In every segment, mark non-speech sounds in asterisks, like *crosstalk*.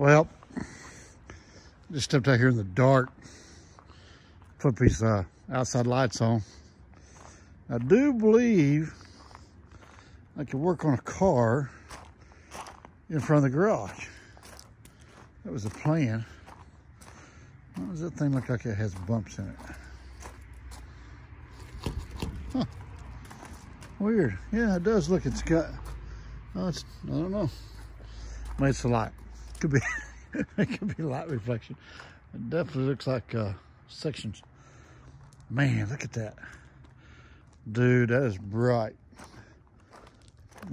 Well, just stepped out here in the dark, put these uh, outside lights on. I do believe I could work on a car in front of the garage. That was the plan. Why does that thing look like it has bumps in it? Huh. Weird. Yeah, it does look, it's got, oh, it's, I don't know. Maybe it's a light. Could be, *laughs* it could be light reflection. It definitely looks like uh, sections. Man, look at that. Dude, that is bright.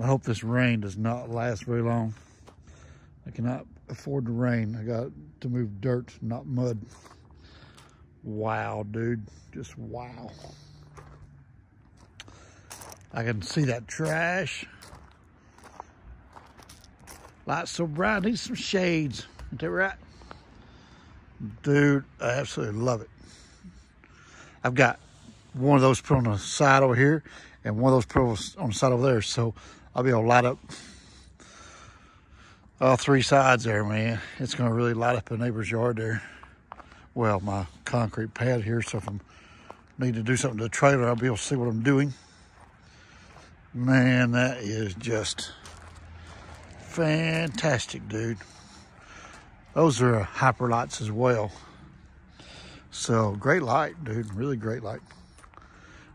I hope this rain does not last very long. I cannot afford the rain. I got to move dirt, not mud. Wow, dude. Just wow. I can see that trash. Light so bright, I need some shades. Ain't that right? Dude, I absolutely love it. I've got one of those put on the side over here and one of those put on the side over there. So I'll be able to light up all three sides there, man. It's going to really light up a neighbor's yard there. Well, my concrete pad here. So if I need to do something to the trailer, I'll be able to see what I'm doing. Man, that is just fantastic, dude. Those are hyper lights as well. So great light, dude. Really great light.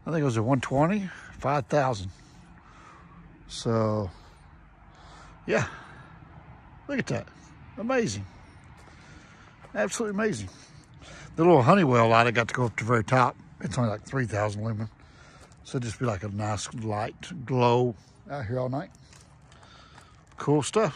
I think it was a 120, 5,000. So yeah, look at that. Amazing. Absolutely amazing. The little Honeywell light, I got to go up to the very top. It's only like 3,000 lumen. So just be like a nice light glow out here all night. Stuff.